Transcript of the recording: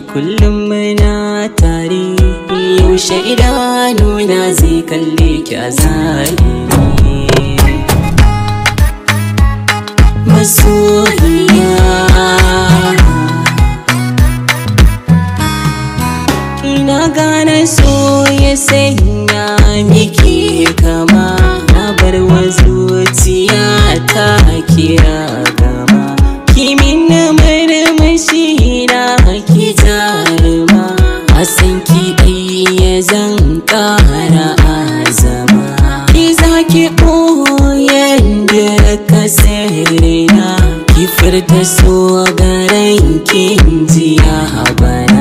kullum muna tare yaushe idanuna zai kalle ki a zahiri? Masoyiya. Ina gane so ya sanya miki kama na bar wa zuciya kira. A san ki ɗaya zan ƙara azama. Ki za ki ɓoyen da ka sirrina ki furta so garan kin jiya bana